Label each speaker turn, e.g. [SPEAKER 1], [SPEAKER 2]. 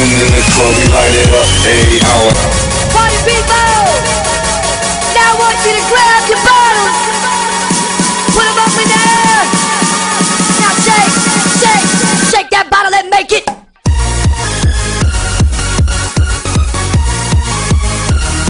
[SPEAKER 1] In club, we light it up every hour.
[SPEAKER 2] Party people, now I want you to grab your body.